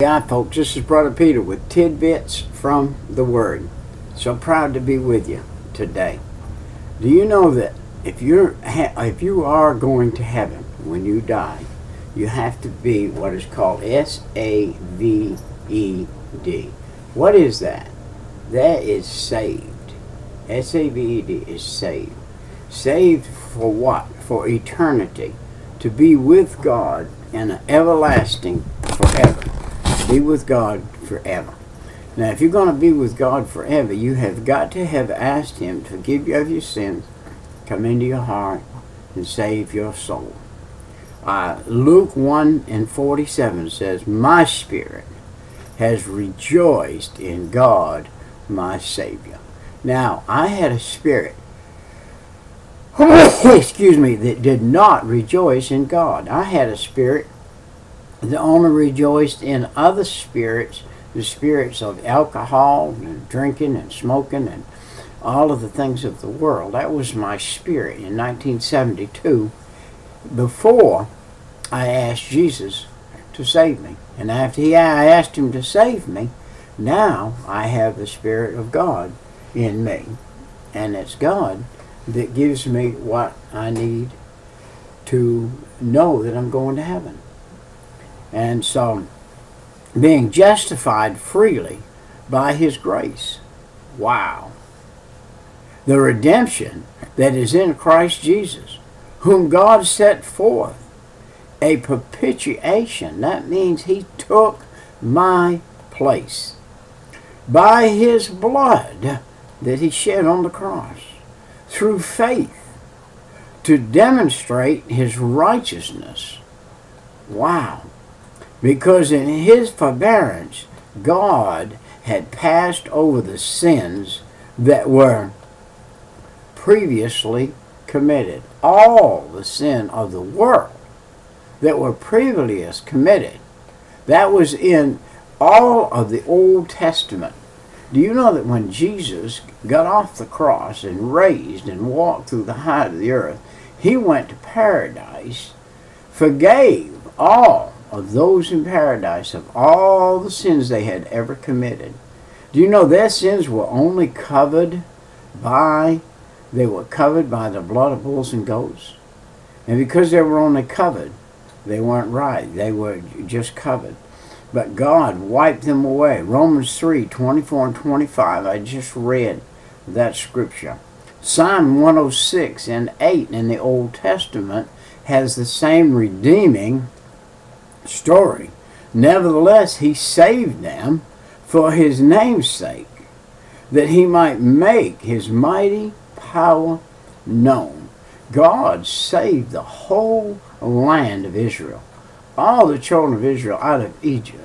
Hi, folks. This is Brother Peter with tidbits from the Word. So proud to be with you today. Do you know that if you're if you are going to heaven when you die, you have to be what is called S A V E D. What is that? That is saved. S A V E D is saved. Saved for what? For eternity. To be with God in everlasting forever be with God forever. Now, if you're going to be with God forever, you have got to have asked Him to forgive you of your sins, come into your heart, and save your soul. Uh, Luke 1 and 47 says, My spirit has rejoiced in God, my Savior. Now, I had a spirit, excuse me, that did not rejoice in God. I had a spirit the owner rejoiced in other spirits, the spirits of alcohol and drinking and smoking and all of the things of the world. That was my spirit in 1972 before I asked Jesus to save me. And after he, I asked him to save me, now I have the Spirit of God in me. And it's God that gives me what I need to know that I'm going to heaven. And so, being justified freely by His grace. Wow. The redemption that is in Christ Jesus, whom God set forth a propitiation. That means He took my place by His blood that He shed on the cross through faith to demonstrate His righteousness. Wow. Because in his forbearance, God had passed over the sins that were previously committed. All the sin of the world that were previously committed. That was in all of the Old Testament. Do you know that when Jesus got off the cross and raised and walked through the height of the earth, he went to paradise, forgave all of those in paradise of all the sins they had ever committed. Do you know their sins were only covered by, they were covered by the blood of bulls and goats? And because they were only covered, they weren't right. They were just covered. But God wiped them away. Romans 3, 24 and 25, I just read that scripture. Psalm 106 and 8 in the Old Testament has the same redeeming story. Nevertheless, he saved them for his name's sake, that he might make his mighty power known. God saved the whole land of Israel, all the children of Israel out of Egypt.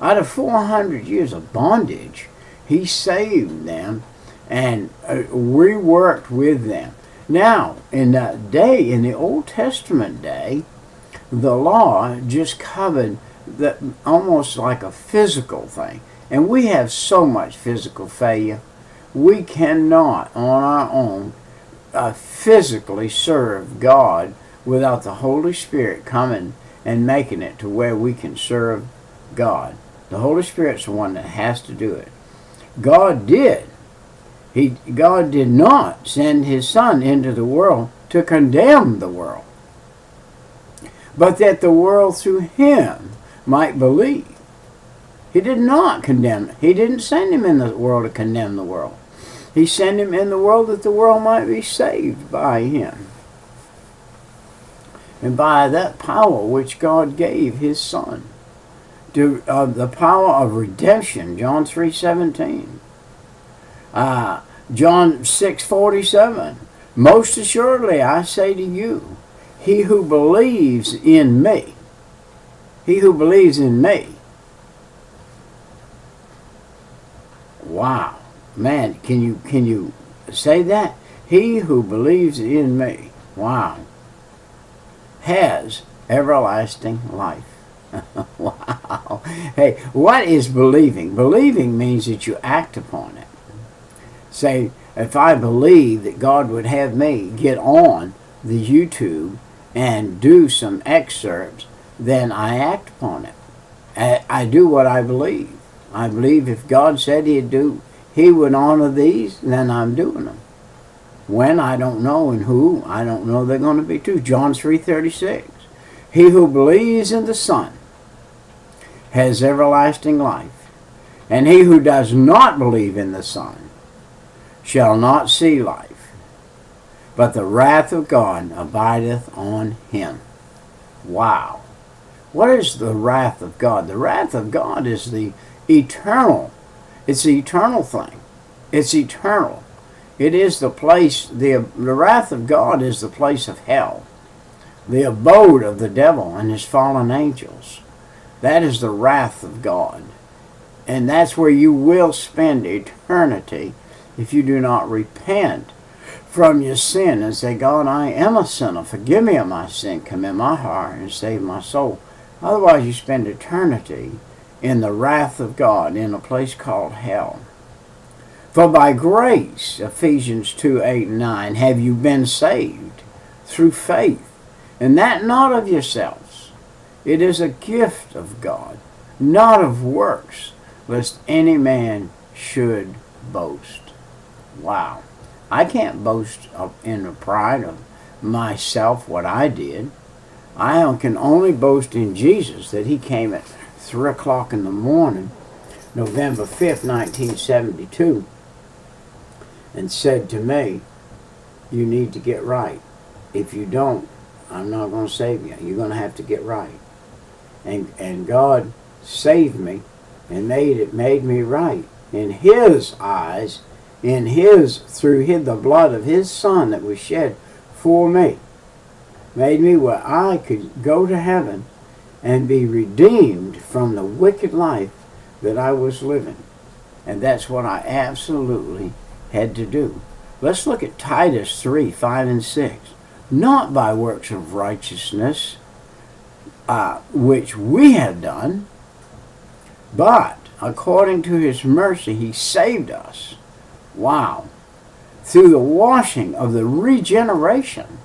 Out of 400 years of bondage, he saved them and uh, we worked with them. Now, in that day, in the Old Testament day, the law just covered that almost like a physical thing. And we have so much physical failure. We cannot, on our own, uh, physically serve God without the Holy Spirit coming and making it to where we can serve God. The Holy Spirit's the one that has to do it. God did. He, God did not send His Son into the world to condemn the world but that the world through him might believe. He did not condemn. He didn't send him in the world to condemn the world. He sent him in the world that the world might be saved by him. And by that power which God gave his son. To, uh, the power of redemption, John 3.17. Uh, John 6.47. Most assuredly I say to you, he who believes in me, he who believes in me. Wow. Man, can you can you say that? He who believes in me. Wow. Has everlasting life. wow. Hey, what is believing? Believing means that you act upon it. Say, if I believe that God would have me get on the YouTube and do some excerpts, then I act upon it. I, I do what I believe. I believe if God said He'd do, He would honor these, then I'm doing them. When I don't know, and who I don't know, they're going to be true. John three thirty six. He who believes in the Son has everlasting life, and he who does not believe in the Son shall not see life, but the wrath of God abideth on him. Wow. What is the wrath of God? The wrath of God is the eternal. It's the eternal thing. It's eternal. It is the place, the, the wrath of God is the place of hell, the abode of the devil and his fallen angels. That is the wrath of God. And that's where you will spend eternity if you do not repent from your sin and say, God, I am a sinner. Forgive me of my sin. Come in my heart and save my soul. Otherwise, you spend eternity in the wrath of God in a place called hell. For by grace, Ephesians 2 8 and 9, have you been saved through faith, and that not of yourselves. It is a gift of God, not of works, lest any man should boast. Wow. I can't boast of, in the pride of myself what I did. I can only boast in Jesus that he came at 3 o'clock in the morning, November 5th, 1972, and said to me, You need to get right. If you don't, I'm not going to save you. You're going to have to get right. And, and God saved me and made it made me right in his eyes in his through his, the blood of his son that was shed for me made me where I could go to heaven and be redeemed from the wicked life that I was living. And that's what I absolutely had to do. Let's look at Titus 3 5 and 6. Not by works of righteousness, uh, which we have done, but according to his mercy, he saved us. Wow. Through the washing of the regeneration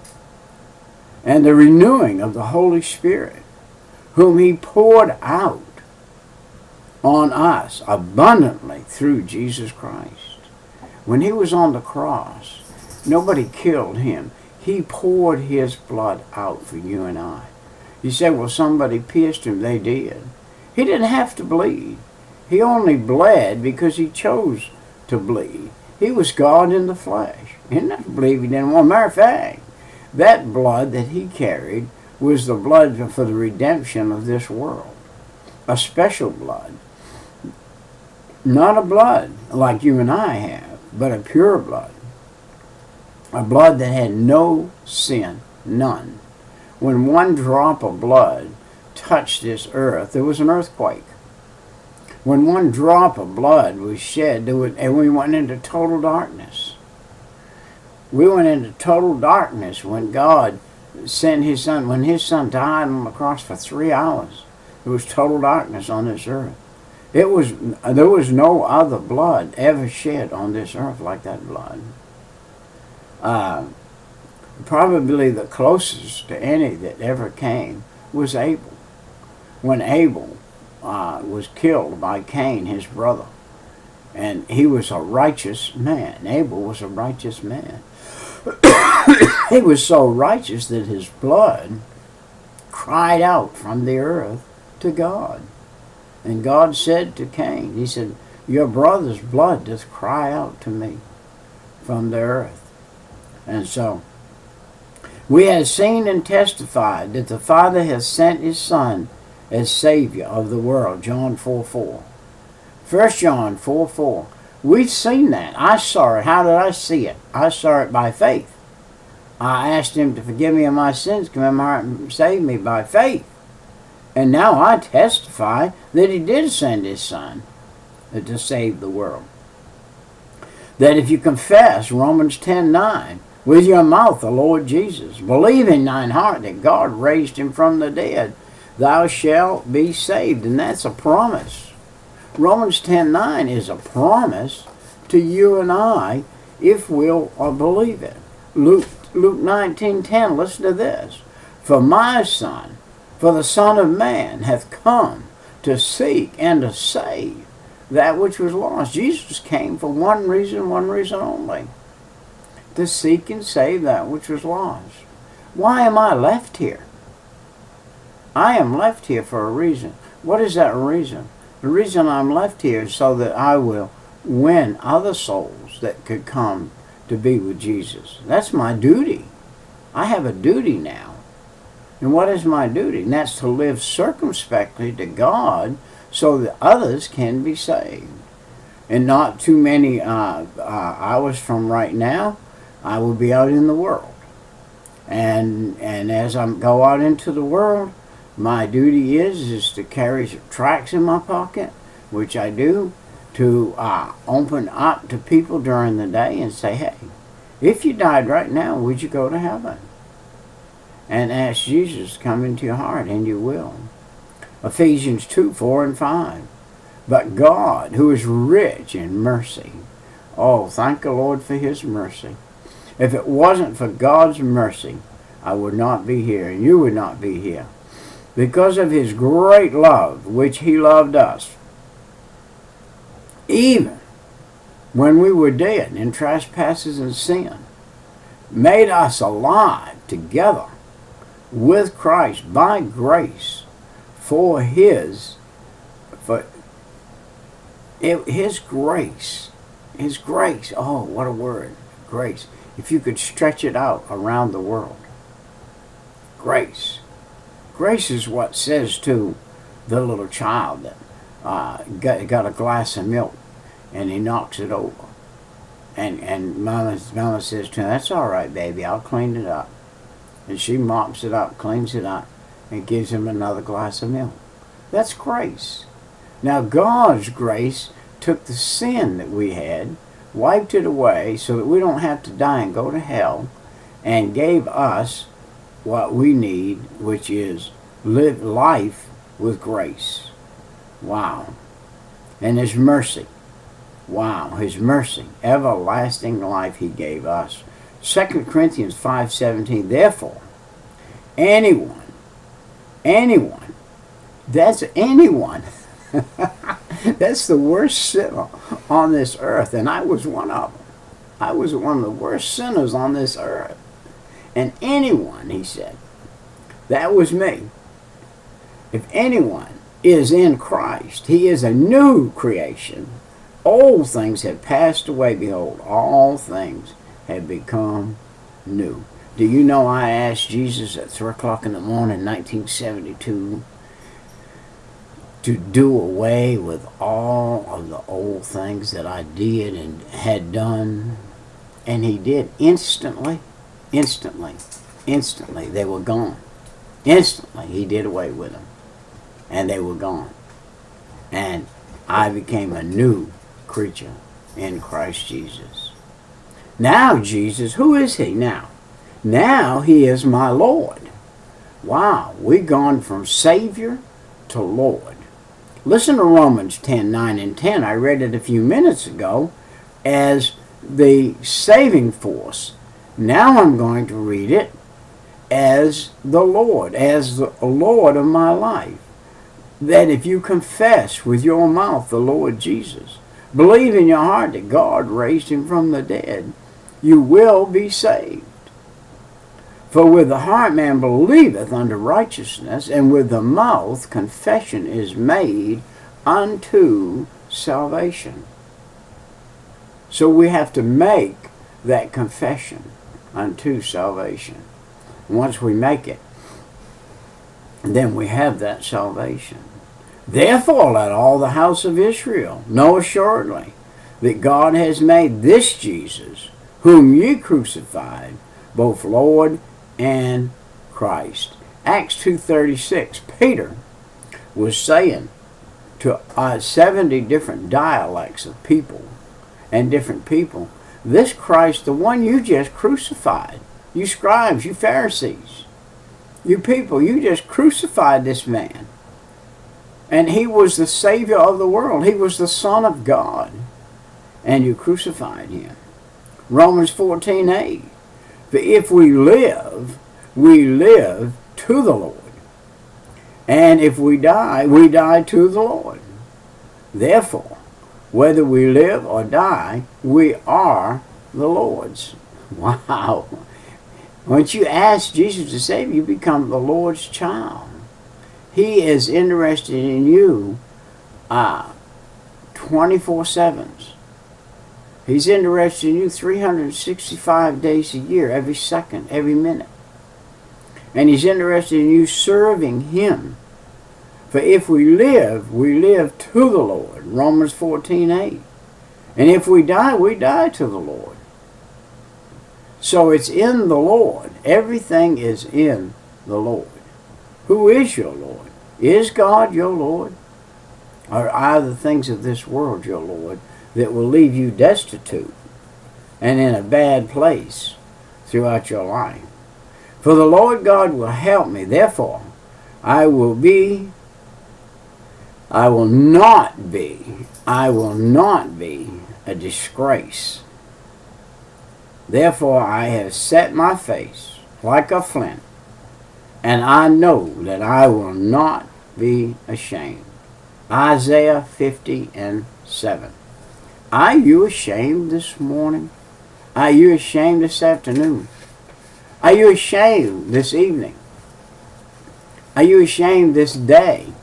and the renewing of the Holy Spirit, whom he poured out on us abundantly through Jesus Christ. When he was on the cross, nobody killed him. He poured his blood out for you and I. You say, well, somebody pierced him. They did. He didn't have to bleed. He only bled because he chose to bleed. He was God in the flesh. He didn't believe he didn't want. Matter of fact, that blood that he carried was the blood for the redemption of this world. A special blood. Not a blood like you and I have, but a pure blood. A blood that had no sin, none. When one drop of blood touched this earth, there was an earthquake. When one drop of blood was shed, was, and we went into total darkness. We went into total darkness when God sent his son, when his son died on the cross for three hours. There was total darkness on this earth. It was there was no other blood ever shed on this earth like that blood. Uh, probably the closest to any that ever came was Abel. When Abel uh, was killed by Cain, his brother, and he was a righteous man. Abel was a righteous man. he was so righteous that his blood cried out from the earth to God. And God said to Cain, He said, Your brother's blood doth cry out to me from the earth. And so, we have seen and testified that the Father has sent His Son as Savior of the world. John 4 4. 1 John 4 4. We've seen that. I saw it. How did I see it? I saw it by faith. I asked Him to forgive me of my sins, come in my heart and save me by faith. And now I testify that He did send His Son to save the world. That if you confess Romans 10 9, with your mouth the Lord Jesus, believe in thine heart that God raised him from the dead, thou shalt be saved. And that's a promise. Romans 10 9 is a promise to you and I if we'll uh, believe it. Luke, Luke 19 10, listen to this. For my son, for the Son of Man hath come to seek and to save that which was lost. Jesus came for one reason, one reason only to seek and save that which was lost. Why am I left here? I am left here for a reason. What is that reason? The reason I'm left here is so that I will win other souls that could come to be with Jesus. That's my duty. I have a duty now. And what is my duty? And that's to live circumspectly to God so that others can be saved. And not too many uh, uh, hours from right now, I will be out in the world. And, and as I go out into the world, my duty is is to carry tracts in my pocket, which I do, to uh, open up to people during the day and say, hey, if you died right now, would you go to heaven? And ask Jesus to come into your heart, and you will. Ephesians 2, 4 and 5. But God, who is rich in mercy, oh, thank the Lord for his mercy. If it wasn't for God's mercy, I would not be here, and you would not be here. Because of his great love, which he loved us, even when we were dead in trespasses and sin, made us alive together with Christ by grace for his for his grace his grace. Oh what a word grace. If you could stretch it out around the world grace grace is what says to the little child that uh, got, got a glass of milk and he knocks it over. And and mama, mama says to him, that's all right, baby, I'll clean it up. And she mops it up, cleans it up, and gives him another glass of milk. That's grace. Now God's grace took the sin that we had, wiped it away so that we don't have to die and go to hell, and gave us what we need, which is live life with grace. Wow. And His mercy. Wow. His mercy. Everlasting life He gave us. 2 Corinthians 5.17 Therefore, anyone, anyone, that's anyone, that's the worst sinner on this earth, and I was one of them. I was one of the worst sinners on this earth. And anyone, he said, that was me. If anyone is in Christ. He is a new creation. Old things have passed away. Behold, all things have become new. Do you know I asked Jesus at 3 o'clock in the morning in 1972 to do away with all of the old things that I did and had done? And he did instantly, instantly, instantly. They were gone. Instantly, he did away with them and they were gone. And I became a new creature in Christ Jesus. Now, Jesus, who is he now? Now he is my Lord. Wow, we've gone from Savior to Lord. Listen to Romans 10 9 and 10. I read it a few minutes ago as the saving force. Now I'm going to read it as the Lord, as the Lord of my life that if you confess with your mouth the Lord Jesus, believe in your heart that God raised him from the dead, you will be saved. For with the heart man believeth unto righteousness, and with the mouth confession is made unto salvation. So we have to make that confession unto salvation. Once we make it, then we have that salvation. Therefore let all the house of Israel know assuredly that God has made this Jesus, whom ye crucified, both Lord and Christ. Acts 2.36, Peter was saying to uh, 70 different dialects of people and different people, this Christ, the one you just crucified, you scribes, you Pharisees, you people, you just crucified this man. And he was the Savior of the world. He was the Son of God. And you crucified him. Romans 14, 8. But if we live, we live to the Lord. And if we die, we die to the Lord. Therefore, whether we live or die, we are the Lord's. Wow. Once you ask Jesus to save you, you become the Lord's child. He is interested in you uh, 24 7s. He's interested in you 365 days a year, every second, every minute. And he's interested in you serving him. For if we live, we live to the Lord. Romans 14 8. And if we die, we die to the Lord. So it's in the Lord. Everything is in the Lord. Who is your Lord? Is God your Lord? Or are the things of this world your Lord that will leave you destitute and in a bad place throughout your life? For the Lord God will help me. Therefore, I will be, I will not be, I will not be a disgrace. Therefore, I have set my face like a flint, and I know that I will not be ashamed. Isaiah 50 and 7. Are you ashamed this morning? Are you ashamed this afternoon? Are you ashamed this evening? Are you ashamed this day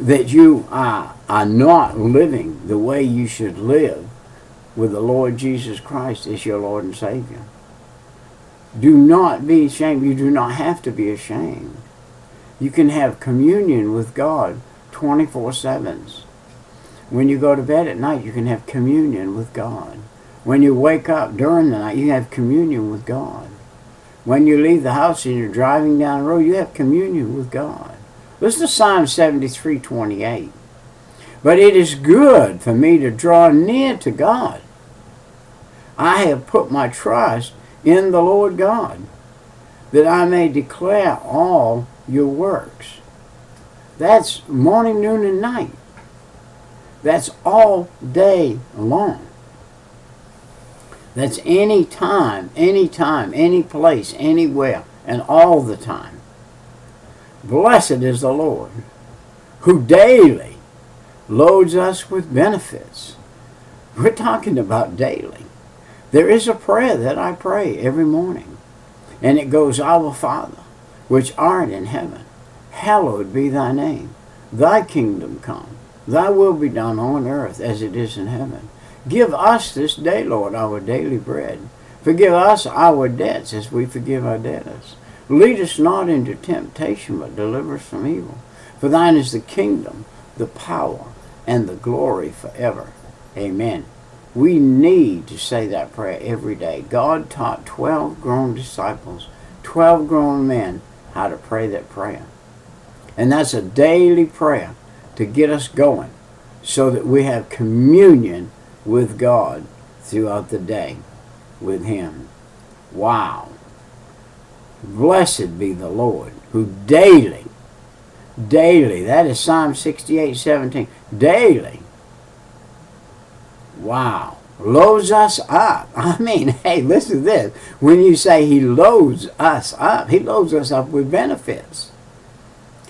that you are, are not living the way you should live with the Lord Jesus Christ as your Lord and Savior? Do not be ashamed. You do not have to be ashamed. You can have communion with God 24 7. When you go to bed at night, you can have communion with God. When you wake up during the night, you have communion with God. When you leave the house and you're driving down the road, you have communion with God. Listen to Psalm 73 28. But it is good for me to draw near to God. I have put my trust in the Lord God, that I may declare all your works. That's morning, noon, and night. That's all day long. That's any time, any time, any place, anywhere, and all the time. Blessed is the Lord, who daily loads us with benefits. We're talking about daily. There is a prayer that I pray every morning, and it goes, Our Father, which art in heaven, hallowed be thy name. Thy kingdom come, thy will be done on earth as it is in heaven. Give us this day, Lord, our daily bread. Forgive us our debts as we forgive our debtors. Lead us not into temptation, but deliver us from evil. For thine is the kingdom, the power, and the glory forever. Amen. We need to say that prayer every day. God taught 12 grown disciples, 12 grown men, how to pray that prayer. And that's a daily prayer to get us going so that we have communion with God throughout the day with Him. Wow. Blessed be the Lord who daily, daily, that is Psalm 68 17, daily, wow, loads us up. I mean, hey, listen to this. When you say He loads us up, He loads us up with benefits.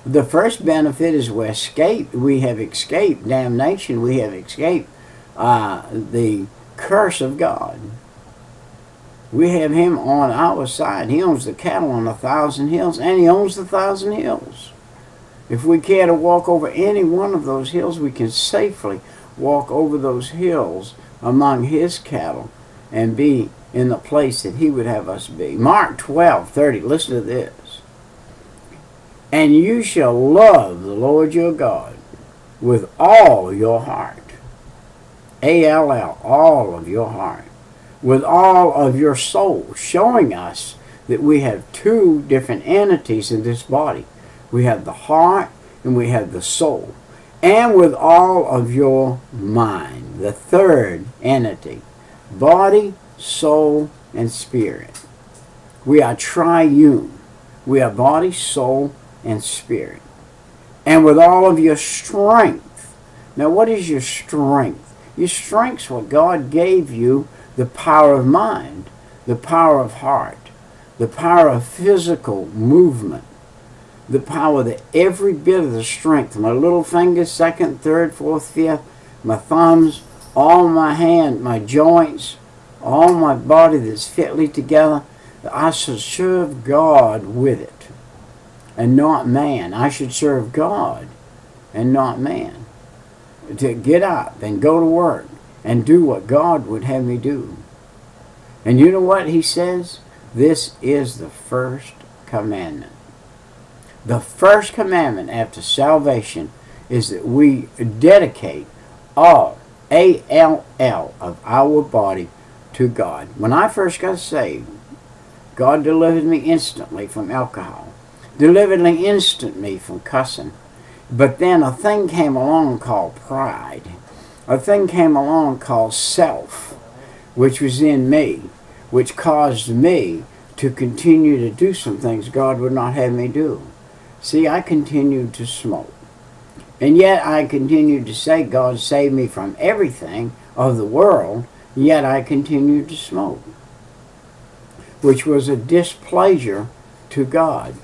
The first benefit is we escape. We have escaped damnation. We have escaped uh, the curse of God. We have him on our side. He owns the cattle on a thousand hills, and he owns the thousand hills. If we care to walk over any one of those hills, we can safely walk over those hills among his cattle and be in the place that he would have us be. Mark 12, 30, listen to this. And you shall love the Lord your God with all your heart a-L-L, all of your heart, with all of your soul, showing us that we have two different entities in this body. We have the heart and we have the soul. And with all of your mind, the third entity, body, soul, and spirit. We are triune. We are body, soul, and spirit. And with all of your strength. Now, what is your strength? Your strength's what God gave you the power of mind, the power of heart, the power of physical movement. the power that every bit of the strength, my little fingers, second, third, fourth, fifth, my thumbs, all my hand, my joints, all my body that's fitly together, that I should serve God with it and not man. I should serve God and not man. To get up and go to work and do what God would have me do. And you know what he says? This is the first commandment. The first commandment after salvation is that we dedicate all, A-L-L, of our body to God. When I first got saved, God delivered me instantly from alcohol, delivered me instantly from cussing. But then a thing came along called pride. A thing came along called self, which was in me, which caused me to continue to do some things God would not have me do. See, I continued to smoke. And yet I continued to say, God saved me from everything of the world, yet I continued to smoke, which was a displeasure to God.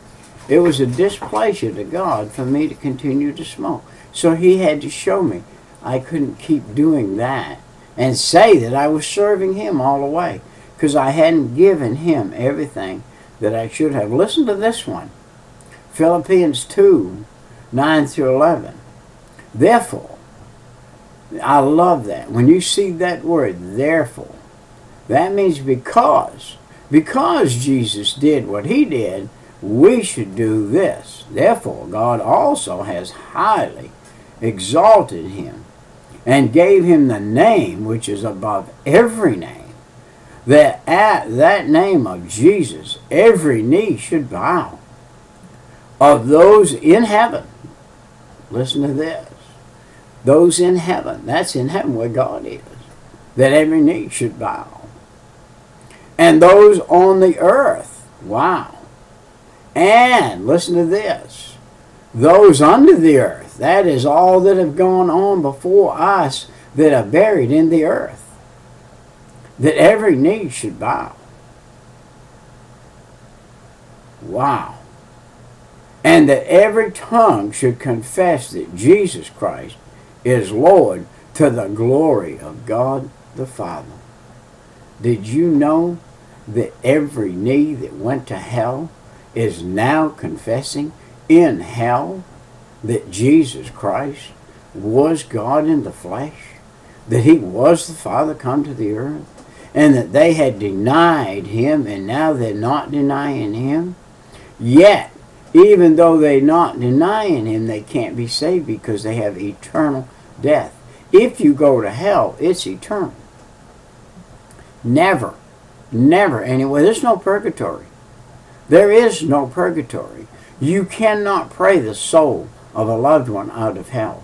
It was a displeasure to God for me to continue to smoke. So he had to show me I couldn't keep doing that and say that I was serving him all the way because I hadn't given him everything that I should have. Listen to this one. Philippians 2, 9 through 11. Therefore, I love that. When you see that word, therefore, that means because. Because Jesus did what he did, we should do this. Therefore, God also has highly exalted him and gave him the name which is above every name, that at that name of Jesus every knee should bow, of those in heaven. Listen to this. Those in heaven, that's in heaven where God is, that every knee should bow. And those on the earth, wow, and listen to this those under the earth, that is all that have gone on before us that are buried in the earth, that every knee should bow. Wow. And that every tongue should confess that Jesus Christ is Lord to the glory of God the Father. Did you know that every knee that went to hell is now confessing in hell that Jesus Christ was God in the flesh, that he was the Father come to the earth, and that they had denied him and now they're not denying him. Yet, even though they're not denying him, they can't be saved because they have eternal death. If you go to hell, it's eternal. Never, never anyway. There's no purgatory. There is no purgatory. You cannot pray the soul of a loved one out of hell.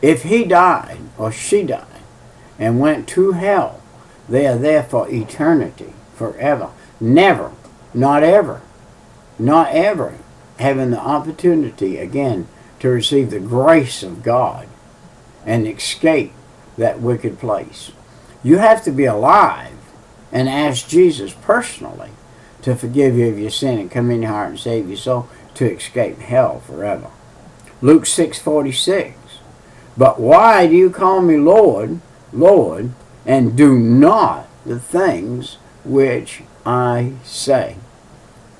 If he died or she died and went to hell, they are there for eternity, forever. Never, not ever, not ever having the opportunity again to receive the grace of God and escape that wicked place. You have to be alive and ask Jesus personally to forgive you of your sin and come in your heart and save your soul to escape hell forever. Luke 6:46. But why do you call me Lord, Lord, and do not the things which I say?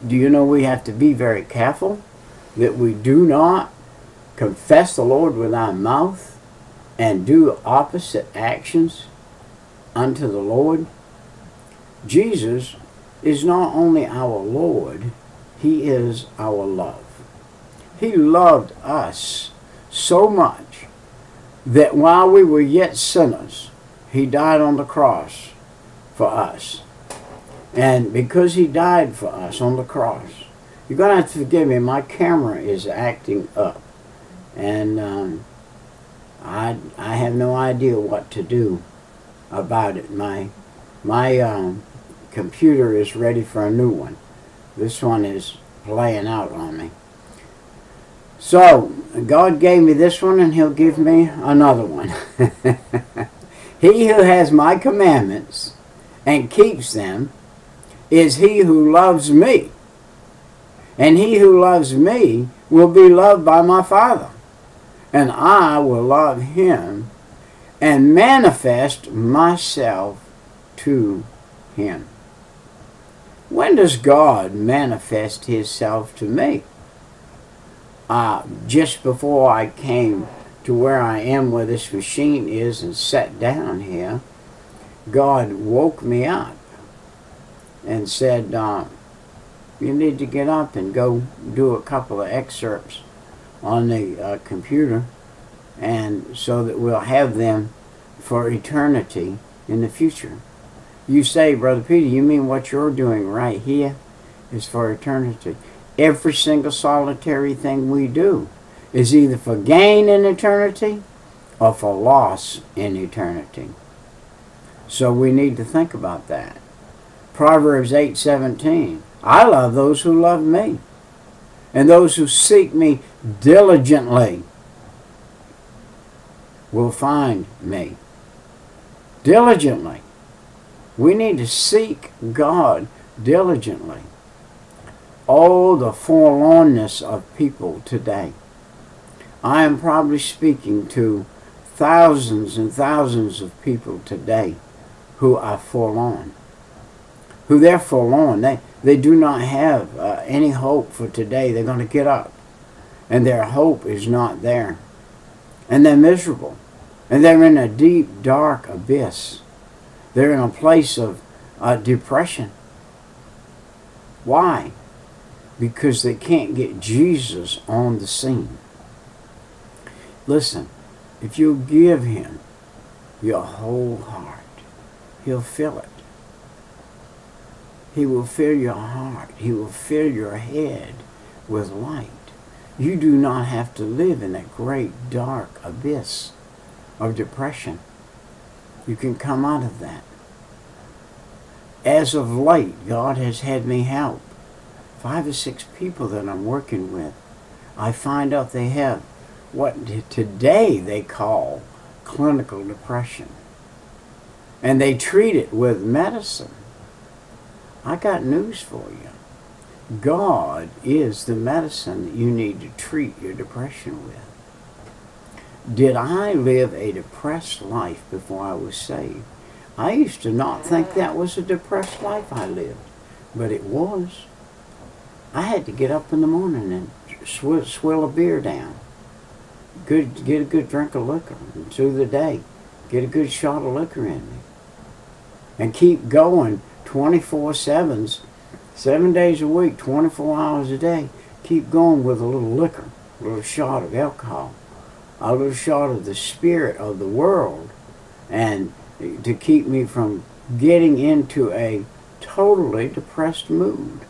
Do you know we have to be very careful that we do not confess the Lord with our mouth and do opposite actions unto the Lord? Jesus is not only our Lord, he is our love. He loved us so much that while we were yet sinners, he died on the cross for us. And because he died for us on the cross, you're going to have to forgive me. My camera is acting up. And um, I, I have no idea what to do about it. My, my um, computer is ready for a new one. This one is playing out on me. So, God gave me this one and he'll give me another one. he who has my commandments and keeps them is he who loves me. And he who loves me will be loved by my Father. And I will love him and manifest myself to him. When does God manifest himself to me? Uh, just before I came to where I am where this machine is and sat down here, God woke me up and said, uh, you need to get up and go do a couple of excerpts on the uh, computer and so that we'll have them for eternity in the future. You say, Brother Peter, you mean what you're doing right here is for eternity. Every single solitary thing we do is either for gain in eternity or for loss in eternity. So we need to think about that. Proverbs 8:17. I love those who love me, and those who seek me diligently will find me. Diligently. We need to seek God diligently. Oh, the forlornness of people today. I am probably speaking to thousands and thousands of people today who are forlorn. Who they're forlorn. They, they do not have uh, any hope for today. They're going to get up. And their hope is not there. And they're miserable. And they're in a deep, dark abyss. They're in a place of uh, depression. Why? Because they can't get Jesus on the scene. Listen, if you give him your whole heart, he'll fill it. He will fill your heart. He will fill your head with light. You do not have to live in that great dark abyss of depression. You can come out of that. As of late, God has had me help five or six people that I'm working with. I find out they have what today they call clinical depression. And they treat it with medicine. I got news for you. God is the medicine that you need to treat your depression with. Did I live a depressed life before I was saved? I used to not think that was a depressed life I lived, but it was. I had to get up in the morning and swill, swill a beer down. Good, get a good drink of liquor through the day. Get a good shot of liquor in me. And keep going 24 sevens, seven days a week, 24 hours a day. Keep going with a little liquor, a little shot of alcohol a little shot of the spirit of the world and to keep me from getting into a totally depressed mood.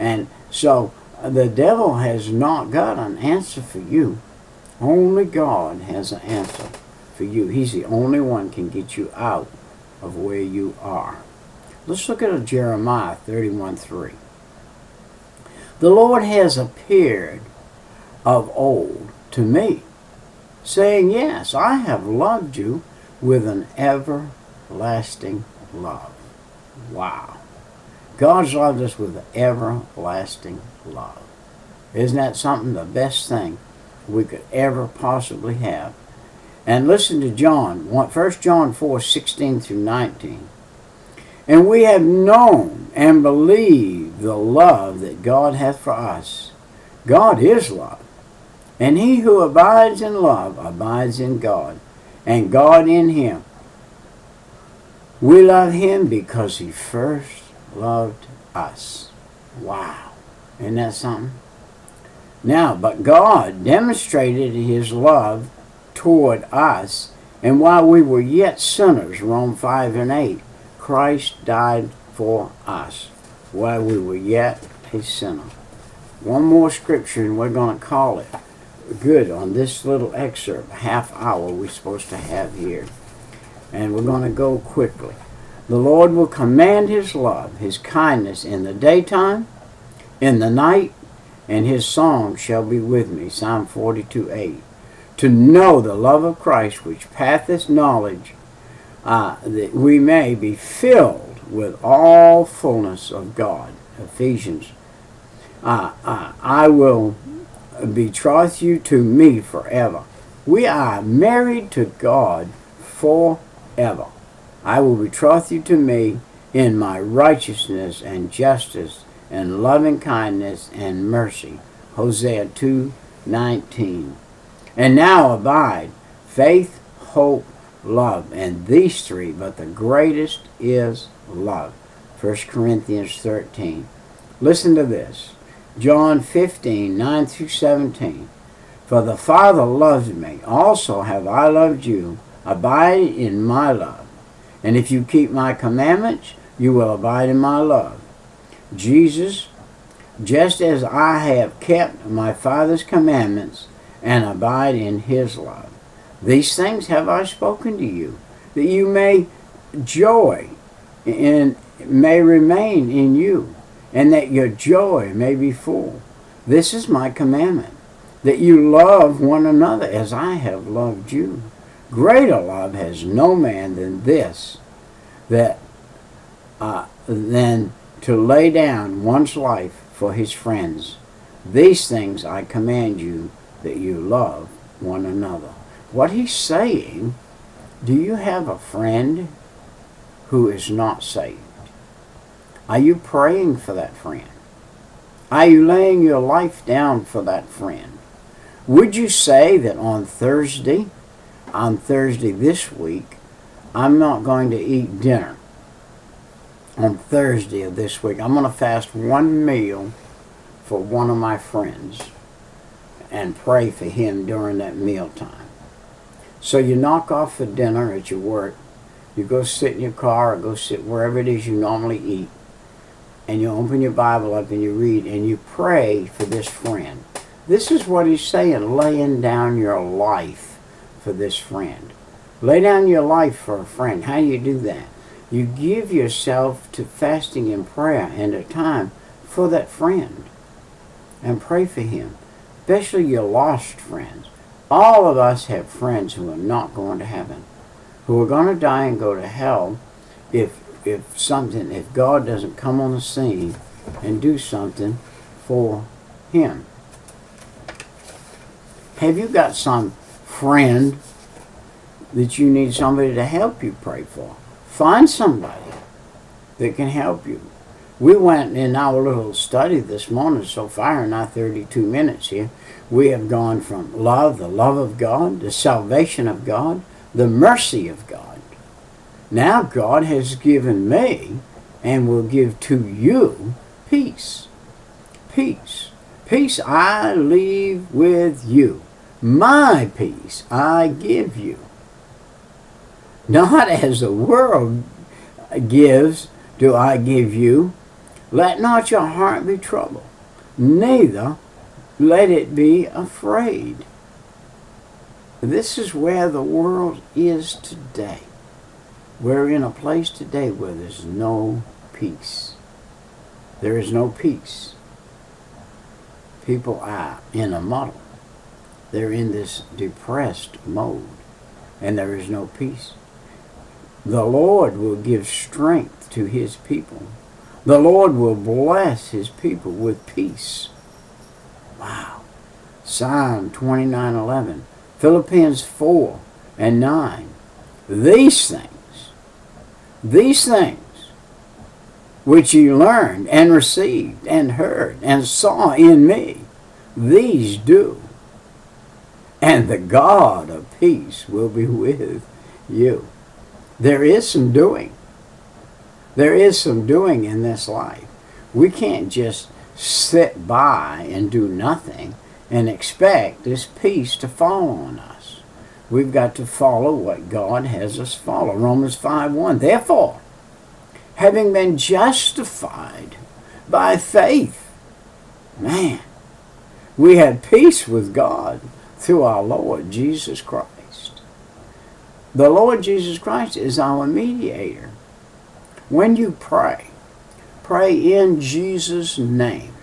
And so uh, the devil has not got an answer for you. Only God has an answer for you. He's the only one can get you out of where you are. Let's look at Jeremiah 31 3. The Lord has appeared of old to me saying, Yes, I have loved you with an everlasting love. Wow. God's loved us with everlasting love. Isn't that something, the best thing we could ever possibly have? And listen to John, 1 John 4, 16 through 19. And we have known and believed the love that God hath for us. God is love. And he who abides in love abides in God, and God in him. We love him because he first loved us. Wow. Isn't that something? Now, but God demonstrated his love toward us, and while we were yet sinners, Rome 5 and 8, Christ died for us while we were yet a sinner. One more scripture, and we're going to call it good on this little excerpt, half hour we're supposed to have here. And we're going to go quickly. The Lord will command his love, his kindness in the daytime, in the night, and his song shall be with me. Psalm 42 8. To know the love of Christ, which passeth knowledge, uh, that we may be filled with all fullness of God. Ephesians uh, uh, I will betroth you to me forever. We are married to God forever. I will betroth you to me in my righteousness and justice and loving kindness and mercy. Hosea 2:19. And now abide faith, hope, love, and these three, but the greatest is love. 1 Corinthians 13. Listen to this. John 15, 9 through 17. For the Father loves me, also have I loved you. Abide in my love. And if you keep my commandments, you will abide in my love. Jesus, just as I have kept my Father's commandments and abide in his love. These things have I spoken to you, that you may joy and may remain in you, and that your joy may be full. This is my commandment, that you love one another as I have loved you. Greater love has no man than this, that uh, than to lay down one's life for his friends. These things I command you that you love one another. What he's saying, do you have a friend who is not saved? Are you praying for that friend? Are you laying your life down for that friend? Would you say that on Thursday, on Thursday this week, I'm not going to eat dinner? On Thursday of this week, I'm going to fast one meal for one of my friends and pray for him during that mealtime. So you knock off the dinner at your work, you go sit in your car or go sit wherever it is you normally eat, and you open your Bible up and you read and you pray for this friend. This is what he's saying, laying down your life for this friend. Lay down your life for a friend. How do you do that? You give yourself to fasting and prayer and a time for that friend and pray for him, especially your lost friends. All of us have friends who are not going to heaven, who are going to die and go to hell if if something if God doesn't come on the scene and do something for him. Have you got some friend that you need somebody to help you pray for? Find somebody that can help you. We went in our little study this morning so far in our 32 minutes here. We have gone from love, the love of God, the salvation of God, the mercy of God. Now God has given me and will give to you peace. Peace. Peace I leave with you. My peace I give you. Not as the world gives do I give you. Let not your heart be troubled, neither let it be afraid. This is where the world is today. We're in a place today where there's no peace. There is no peace. People are in a muddle. They're in this depressed mode, and there is no peace. The Lord will give strength to his people. The Lord will bless his people with peace. Wow. Psalm 29:11, Philippians 4 and 9. These things, these things which you learned and received and heard and saw in me, these do. And the God of peace will be with you. There is some doing. There is some doing in this life. We can't just sit by and do nothing and expect this peace to fall on us. We've got to follow what God has us follow. Romans 5 1. Therefore, having been justified by faith, man, we have peace with God through our Lord Jesus Christ. The Lord Jesus Christ is our mediator. When you pray, pray in Jesus' name.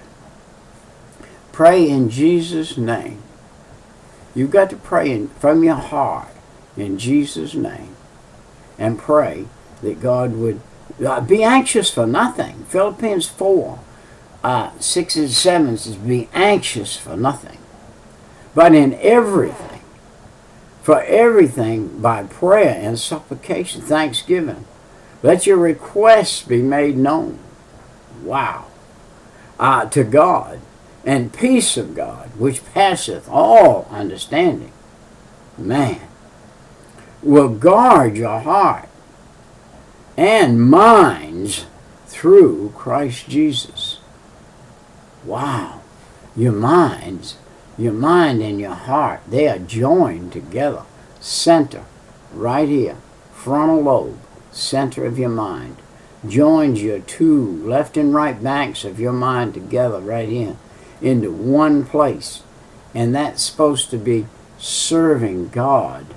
Pray in Jesus' name. You've got to pray in, from your heart in Jesus' name and pray that God would uh, be anxious for nothing. Philippians 4. Uh, uh, six and seven says, Be anxious for nothing, but in everything, for everything by prayer and supplication, thanksgiving, let your requests be made known. Wow. Uh, to God, and peace of God, which passeth all understanding, man, will guard your heart and minds through Christ Jesus. Wow. Your minds, your mind and your heart, they are joined together. Center, right here, frontal lobe, center of your mind. Joins your two left and right banks of your mind together right here into one place. And that's supposed to be serving God.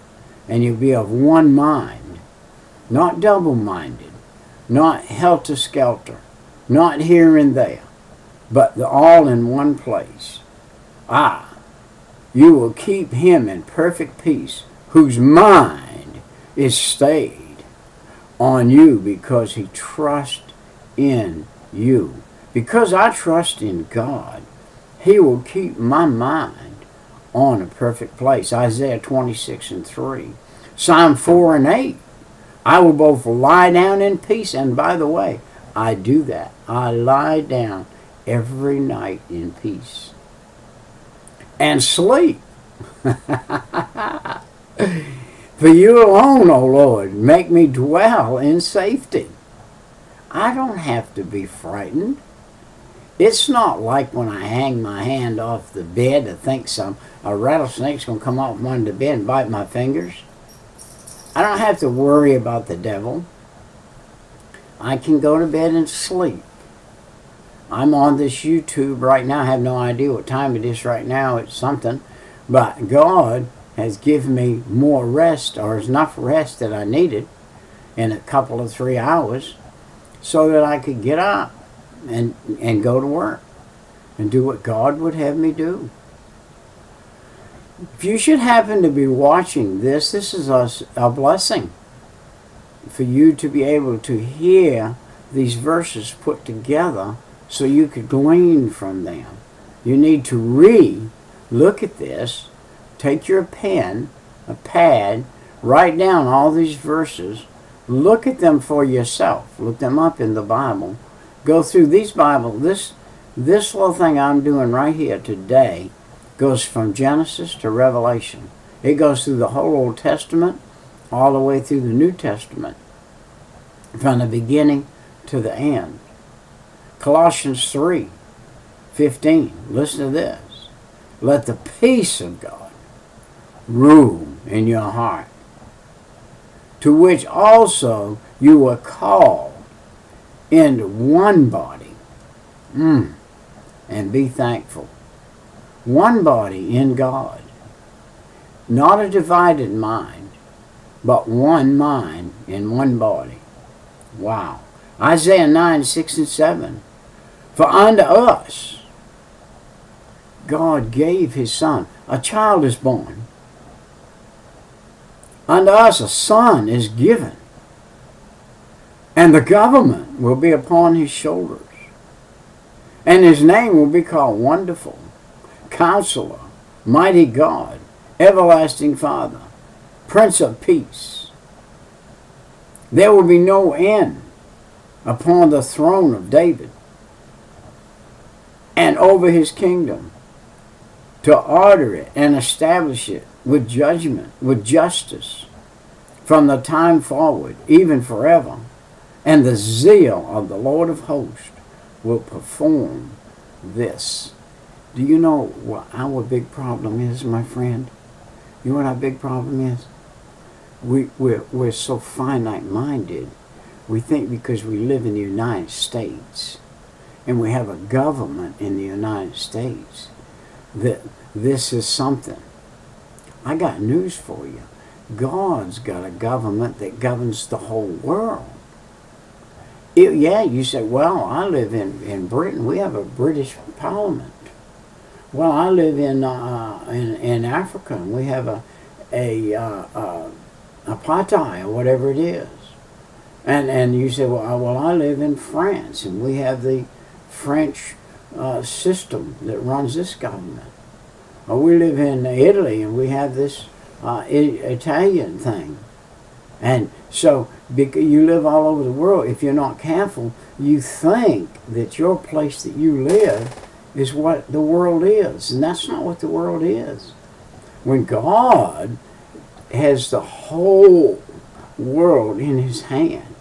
And you'll be of one mind, not double minded, not helter skelter, not here and there, but all in one place. Ah, you will keep him in perfect peace, whose mind is stayed on you because he trusts in you. Because I trust in God, he will keep my mind on a perfect place. Isaiah 26 and 3. Psalm 4 and 8. I will both lie down in peace. And by the way, I do that. I lie down every night in peace. And sleep. For you alone, O Lord, make me dwell in safety. I don't have to be frightened. It's not like when I hang my hand off the bed to think some a rattlesnake's going to come off under the bed and bite my fingers. I don't have to worry about the devil. I can go to bed and sleep. I'm on this YouTube right now. I have no idea what time it is right now. It's something. But God has given me more rest or enough rest that I needed in a couple of three hours so that I could get up and and go to work and do what God would have me do. If you should happen to be watching this, this is a, a blessing for you to be able to hear these verses put together so you could glean from them. You need to read, look at this, take your pen, a pad, write down all these verses, look at them for yourself, look them up in the Bible, go through these Bible, this this little thing I'm doing right here today goes from Genesis to Revelation. It goes through the whole Old Testament, all the way through the New Testament, from the beginning to the end. Colossians 3 15. Listen to this. Let the peace of God rule in your heart, to which also you were called into one body. Mm. And be thankful. One body in God. Not a divided mind, but one mind in one body. Wow. Isaiah 9, 6 and 7. For unto us God gave his son. A child is born. Unto us a son is given and the government will be upon his shoulders. And his name will be called Wonderful, Counselor, Mighty God, Everlasting Father, Prince of Peace. There will be no end upon the throne of David and over his kingdom to order it and establish it with judgment, with justice, from the time forward, even forever and the zeal of the Lord of hosts will perform this. Do you know what our big problem is, my friend? You know what our big problem is? We, we're, we're so finite minded. We think because we live in the United States and we have a government in the United States that this is something. I got news for you. God's got a government that governs the whole world. It, yeah, you say, well, I live in, in Britain. We have a British Parliament. Well, I live in uh, in, in Africa, and we have a a uh, uh, or whatever it is. And and you say, well, I, well, I live in France, and we have the French uh, system that runs this government. Or we live in Italy and we have this uh, Italian thing. And so because you live all over the world, if you're not careful, you think that your place that you live is what the world is. And that's not what the world is. When God has the whole world in his hand,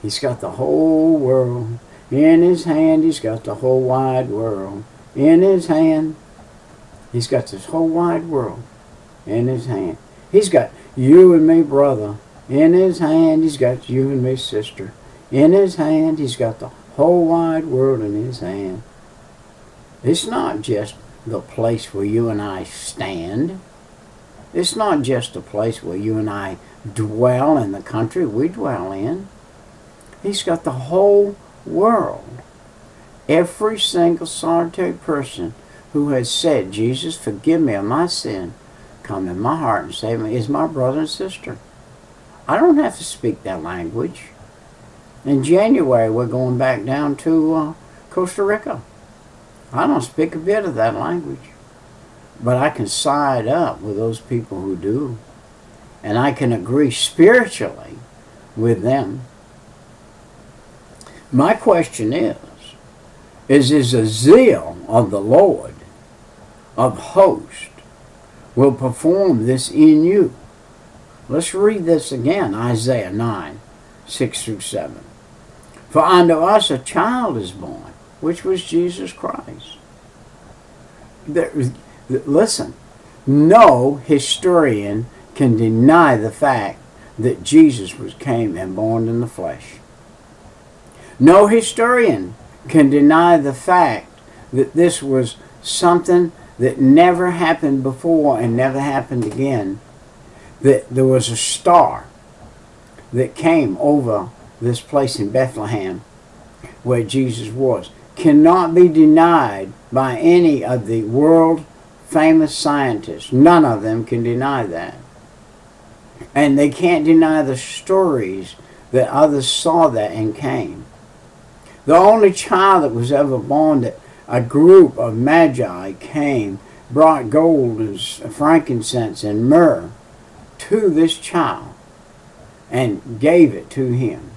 he's got the whole world in his hand. He's got the whole wide world in his hand. He's got this whole wide world in his hand. He's got you and me, brother, in his hand. He's got you and me, sister, in his hand. He's got the whole wide world in his hand. It's not just the place where you and I stand. It's not just a place where you and I dwell in the country we dwell in. He's got the whole world. Every single solitary person who has said, Jesus, forgive me of my sin, come in my heart and save me, is my brother and sister. I don't have to speak that language. In January, we're going back down to uh, Costa Rica. I don't speak a bit of that language. But I can side up with those people who do. And I can agree spiritually with them. My question is, is is a zeal of the Lord of hosts will perform this in you. Let's read this again, Isaiah 9, 6 through 7. For unto us a child is born, which was Jesus Christ. There, listen, no historian can deny the fact that Jesus was came and born in the flesh. No historian can deny the fact that this was something that never happened before and never happened again. That there was a star that came over this place in Bethlehem where Jesus was. Cannot be denied by any of the world famous scientists. None of them can deny that. And they can't deny the stories that others saw that and came. The only child that was ever born that a group of magi came, brought gold and frankincense and myrrh to this child and gave it to him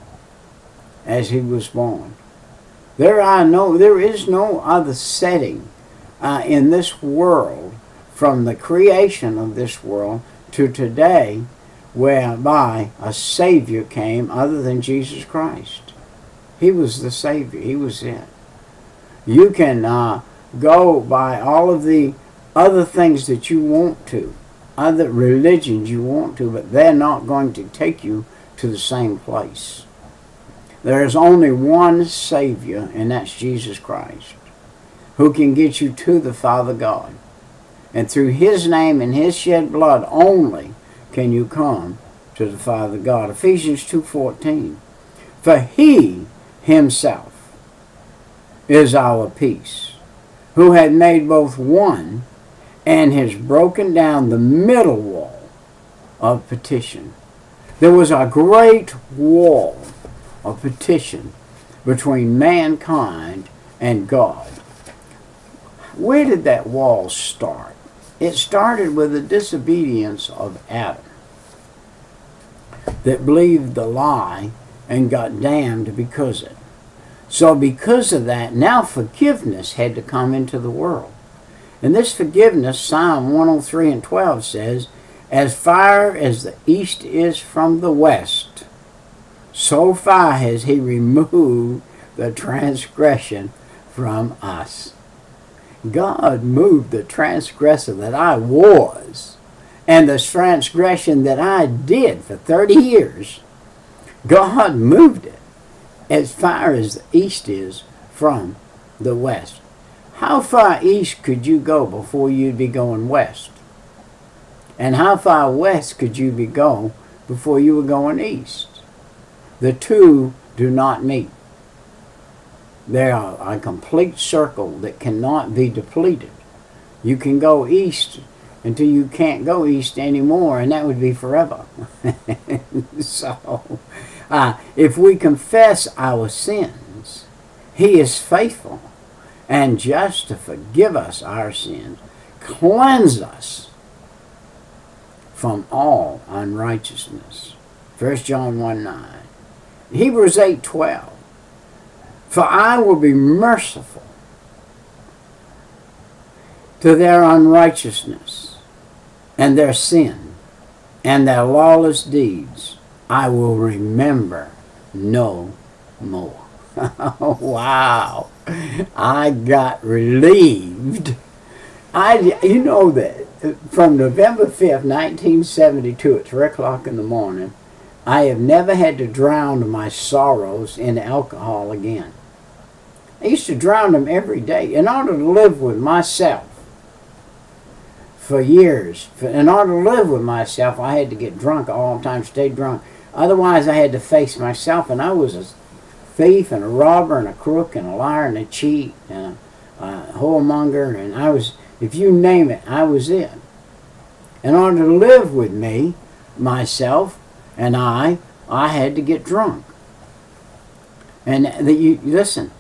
as he was born. There are no, there is no other setting uh, in this world from the creation of this world to today whereby a Savior came other than Jesus Christ. He was the Savior. He was it. You can uh, go by all of the other things that you want to, other religions you want to, but they're not going to take you to the same place. There is only one Savior, and that's Jesus Christ, who can get you to the Father God. And through His name and His shed blood only can you come to the Father God. Ephesians 2.14 For He Himself is our peace, who had made both one and has broken down the middle wall of petition. There was a great wall of petition between mankind and God. Where did that wall start? It started with the disobedience of Adam that believed the lie and got damned because of it. So because of that, now forgiveness had to come into the world. And this forgiveness, Psalm 103 and 12 says, As far as the east is from the west, so far has he removed the transgression from us. God moved the transgressor that I was and the transgression that I did for 30 years. God moved it as far as the east is from the west. How far east could you go before you'd be going west? And how far west could you be going before you were going east? The two do not meet. They are a complete circle that cannot be depleted. You can go east until you can't go east anymore, and that would be forever. so, uh, if we confess our sins He is faithful and just to forgive us our sins, cleanse us from all unrighteousness. 1 John 1 9. Hebrews 8 12. For I will be merciful to their unrighteousness and their sin and their lawless deeds I will remember no more. wow. I got relieved. I, you know that uh, from November 5th, 1972 at 3 o'clock in the morning, I have never had to drown my sorrows in alcohol again. I used to drown them every day in order to live with myself for years. In order to live with myself, I had to get drunk all the time, stay drunk. Otherwise, I had to face myself, and I was a thief and a robber and a crook and a liar and a cheat and a, a whoremonger, and I was, if you name it, I was it. In order to live with me, myself, and I, I had to get drunk. And that you listen,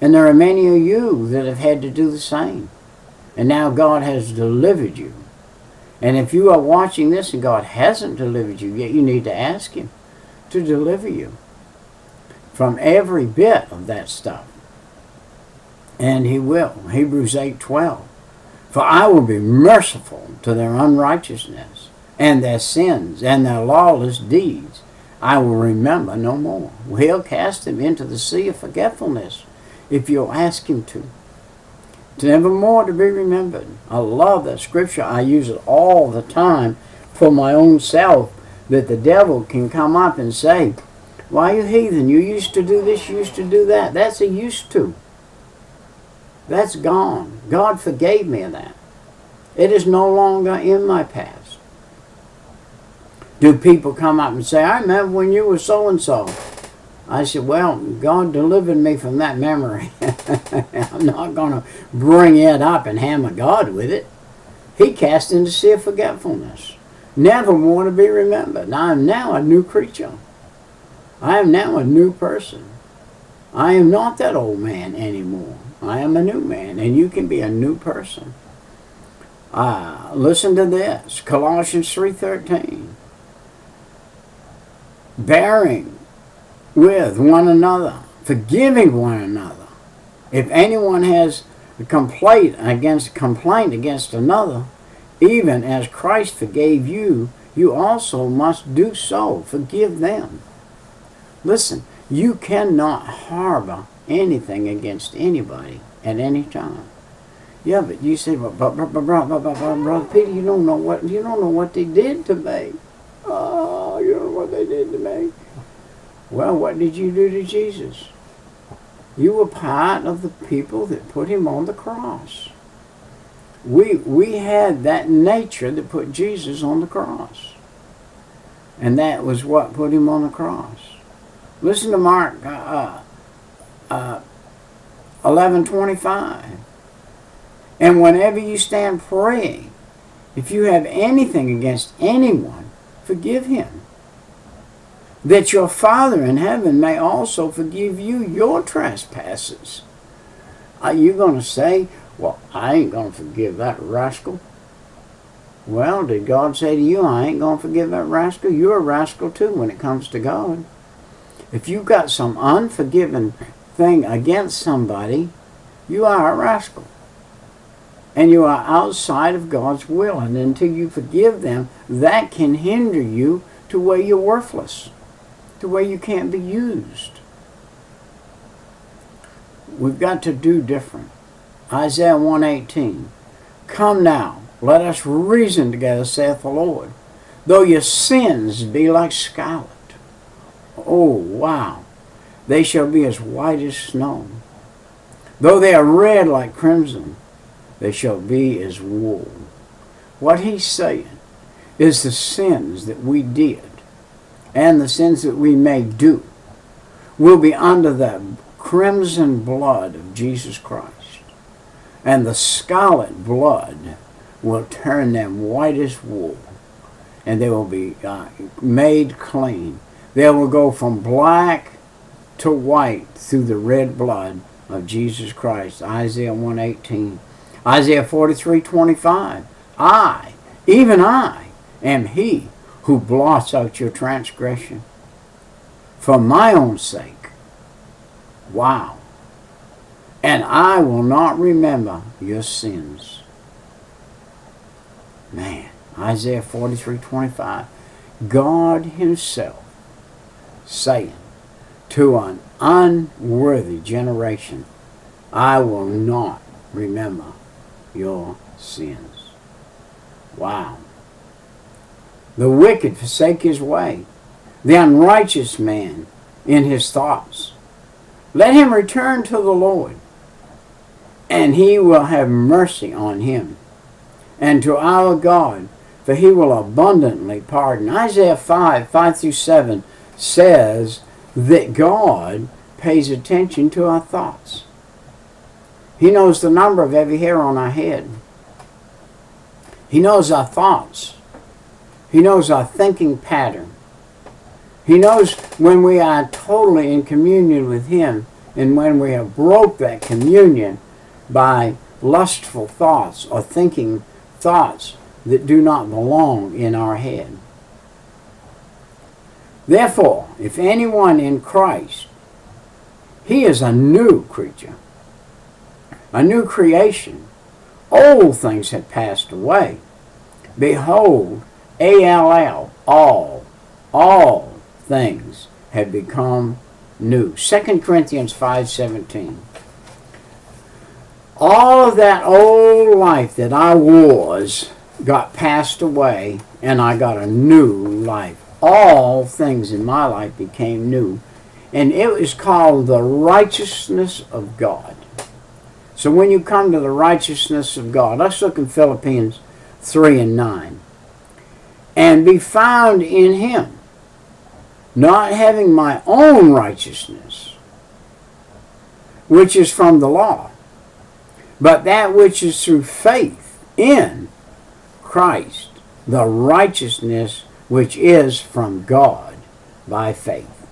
and there are many of you that have had to do the same. And now God has delivered you. And if you are watching this and God hasn't delivered you yet, you need to ask Him to deliver you from every bit of that stuff. And He will. Hebrews 8 12. For I will be merciful to their unrighteousness and their sins and their lawless deeds. I will remember no more. He'll cast them into the sea of forgetfulness if you'll ask Him to. It's never more to be remembered. I love that scripture. I use it all the time for my own self that the devil can come up and say, Why you heathen? You used to do this, you used to do that. That's a used to. That's gone. God forgave me of that. It is no longer in my past. Do people come up and say, I remember when you were so and so? I said, Well, God delivered me from that memory. I'm not going to bring it up and hammer God with it. He cast into sea of forgetfulness. Never more to be remembered. I am now a new creature. I am now a new person. I am not that old man anymore. I am a new man, and you can be a new person. Uh, listen to this, Colossians 3.13. Bearing with one another, forgiving one another. If anyone has a complaint against complaint against another, even as Christ forgave you, you also must do so. Forgive them. Listen, you cannot harbor anything against anybody at any time. Yeah, but you say, but, but, but, but, but, but, brother Peter, you don't know what you don't know what they did to me. Oh, you don't know what they did to me. Well, what did you do to Jesus? You were part of the people that put him on the cross. We, we had that nature that put Jesus on the cross. And that was what put him on the cross. Listen to Mark uh, uh, 11.25. And whenever you stand praying, if you have anything against anyone, forgive him that your Father in heaven may also forgive you your trespasses. Are you going to say, well, I ain't going to forgive that rascal? Well, did God say to you, I ain't going to forgive that rascal? You're a rascal too when it comes to God. If you've got some unforgiven thing against somebody, you are a rascal. And you are outside of God's will. And until you forgive them, that can hinder you to where you're worthless to where you can't be used. We've got to do different. Isaiah 118. Come now, let us reason together, saith the Lord. Though your sins be like scarlet. Oh, wow. They shall be as white as snow. Though they are red like crimson, they shall be as wool. What he's saying is the sins that we did and the sins that we may do will be under the crimson blood of Jesus Christ. And the scarlet blood will turn them white as wool. And they will be uh, made clean. They will go from black to white through the red blood of Jesus Christ. Isaiah 118. Isaiah 43:25. I, even I, am he who blots out your transgression for my own sake. Wow. And I will not remember your sins. Man, Isaiah 43:25. God himself saying to an unworthy generation, I will not remember your sins. Wow. The wicked forsake his way, the unrighteous man in his thoughts. Let him return to the Lord, and he will have mercy on him, and to our God, for he will abundantly pardon. Isaiah 5 5 through 7 says that God pays attention to our thoughts. He knows the number of every hair on our head. He knows our thoughts. He knows our thinking pattern. He knows when we are totally in communion with Him and when we have broke that communion by lustful thoughts or thinking thoughts that do not belong in our head. Therefore, if anyone in Christ, he is a new creature, a new creation. Old things have passed away. Behold, A-L-L, all, all things have become new. 2 Corinthians 5.17 All of that old life that I was got passed away and I got a new life all things in my life became new. And it was called the righteousness of God. So when you come to the righteousness of God, let's look in Philippians 3 and 9. And be found in him, not having my own righteousness, which is from the law, but that which is through faith in Christ, the righteousness which is from God by faith.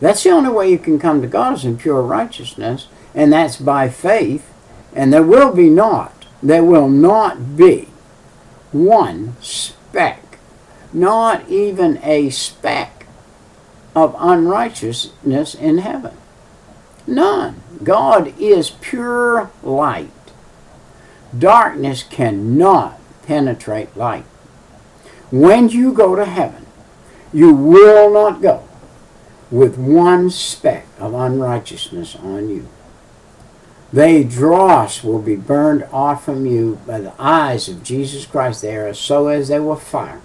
That's the only way you can come to God is in pure righteousness, and that's by faith. And there will be not, there will not be one speck, not even a speck of unrighteousness in heaven. None. God is pure light. Darkness cannot penetrate light. When you go to heaven, you will not go with one speck of unrighteousness on you. They dross will be burned off from you by the eyes of Jesus Christ. They are so as they were fire.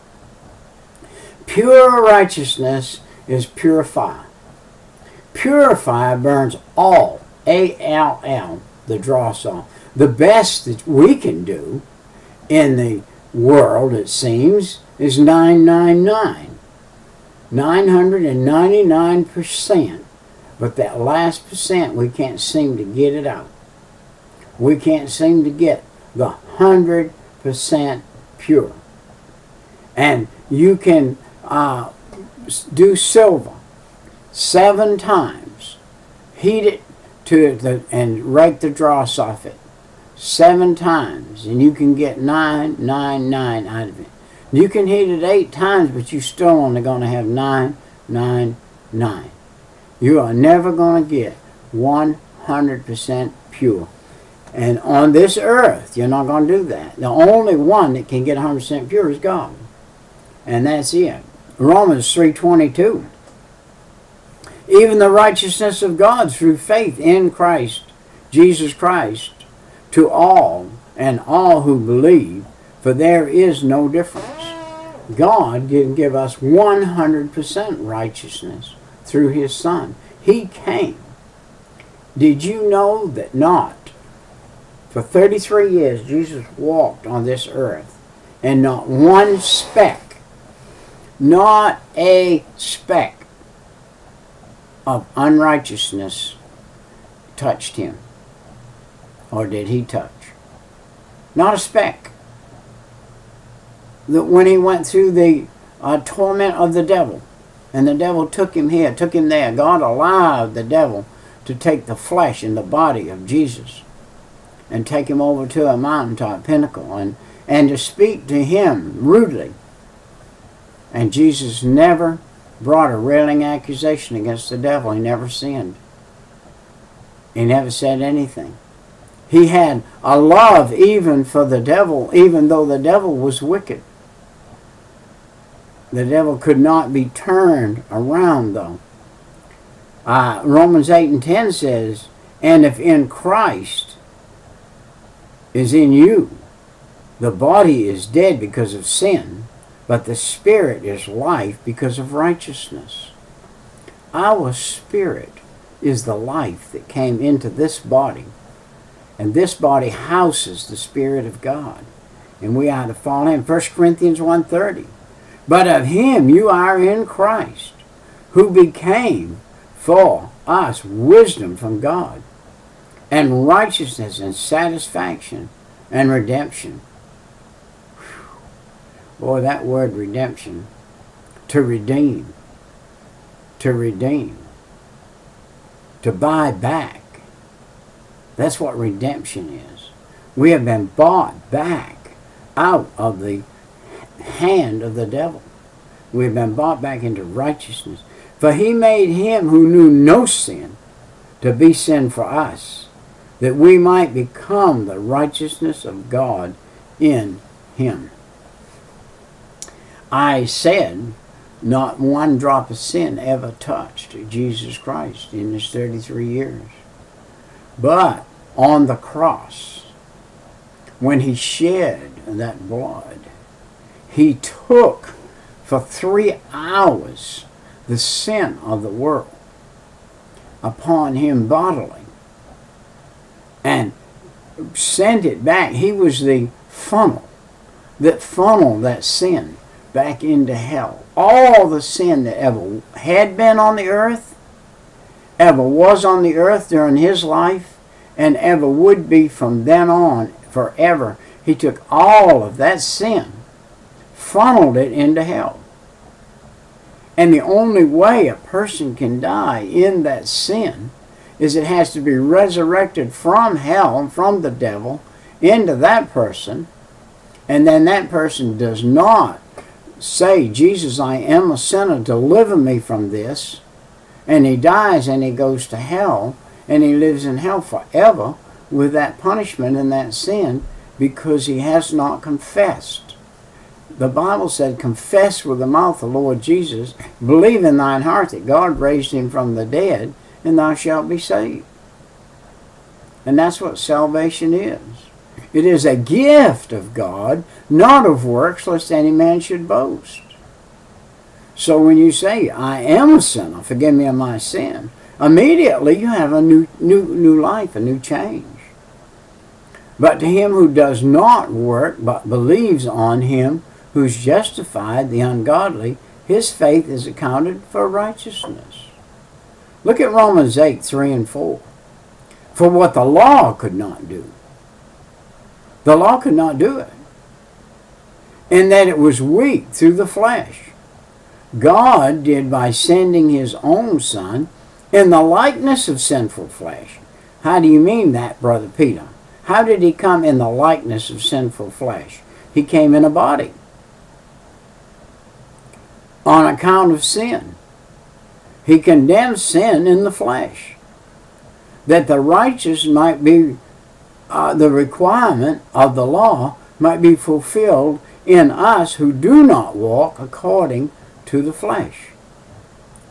Pure righteousness is pure fire. Purify burns all, A-L-L, the dross off. The best that we can do in the world, it seems, is 999. 999%. But that last percent, we can't seem to get it out. We can't seem to get the 100% pure. And you can uh, do silver seven times, heat it to the, and rake the dross off it seven times, and you can get 999 out of it. You can heat it eight times, but you're still only going to have 999. You are never going to get 100% pure. And on this earth, you're not going to do that. The only one that can get 100% pure is God. And that's it. Romans 3.22 Even the righteousness of God through faith in Christ, Jesus Christ, to all and all who believe, for there is no difference. God didn't give us 100% righteousness through his Son. He came. Did you know that not? For 33 years, Jesus walked on this earth, and not one speck, not a speck of unrighteousness touched him. Or did he touch? Not a speck that when he went through the uh, torment of the devil, And the devil took him here, took him there. God allowed the devil to take the flesh and the body of Jesus and take him over to a mountaintop pinnacle and, and to speak to him rudely. And Jesus never brought a railing accusation against the devil. He never sinned. He never said anything. He had a love even for the devil, even though the devil was wicked. The devil could not be turned around, though. Uh, Romans 8 and 10 says, And if in Christ is in you, the body is dead because of sin, but the spirit is life because of righteousness. Our spirit is the life that came into this body, and this body houses the Spirit of God. And we are to follow him. 1 Corinthians 1.30 But of him you are in Christ, who became for us wisdom from God, and righteousness and satisfaction and redemption. Boy, that word redemption, to redeem, to redeem, to buy back. That's what redemption is. We have been bought back out of the hand of the devil. We have been bought back into righteousness. For he made him who knew no sin to be sin for us, that we might become the righteousness of God in him. I said, not one drop of sin ever touched Jesus Christ in his 33 years. But on the cross, when he shed that blood, he took for three hours the sin of the world upon him bodily and sent it back. He was the funnel that funneled that sin back into hell. All the sin that ever had been on the earth, ever was on the earth during his life, and ever would be from then on forever. He took all of that sin, funneled it into hell. And the only way a person can die in that sin is it has to be resurrected from hell, from the devil, into that person. And then that person does not say, Jesus, I am a sinner, deliver me from this, and he dies and he goes to hell, and he lives in hell forever with that punishment and that sin because he has not confessed. The Bible said, confess with the mouth the Lord Jesus, believe in thine heart that God raised him from the dead, and thou shalt be saved. And that's what salvation is. It is a gift of God, not of works, lest any man should boast. So when you say, I am a sinner, forgive me of my sin, immediately you have a new, new, new life, a new change. But to him who does not work, but believes on him who's justified the ungodly, his faith is accounted for righteousness. Look at Romans 8, 3 and 4. For what the law could not do, the law could not do it. And that it was weak through the flesh. God did by sending his own son in the likeness of sinful flesh. How do you mean that, Brother Peter? How did he come in the likeness of sinful flesh? He came in a body on account of sin. He condemns sin in the flesh, that the righteous might be uh, the requirement of the law might be fulfilled in us who do not walk according to the flesh,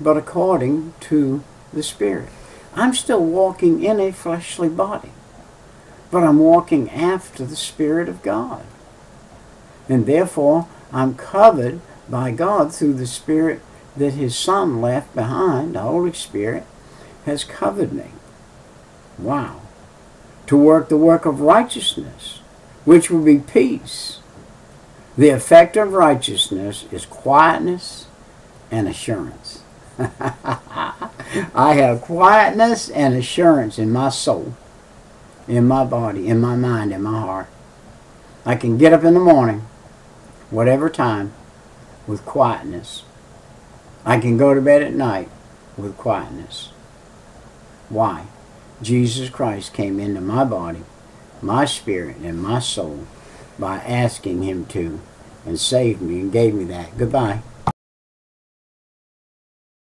but according to the Spirit. I'm still walking in a fleshly body, but I'm walking after the Spirit of God. And therefore, I'm covered by God through the Spirit that His Son left behind, the Holy Spirit, has covered me. Wow to work the work of righteousness, which will be peace. The effect of righteousness is quietness and assurance. I have quietness and assurance in my soul, in my body, in my mind, in my heart. I can get up in the morning, whatever time, with quietness I can go to bed at night with quietness. Why? Jesus Christ came into my body, my spirit, and my soul by asking him to and saved me and gave me that. Goodbye.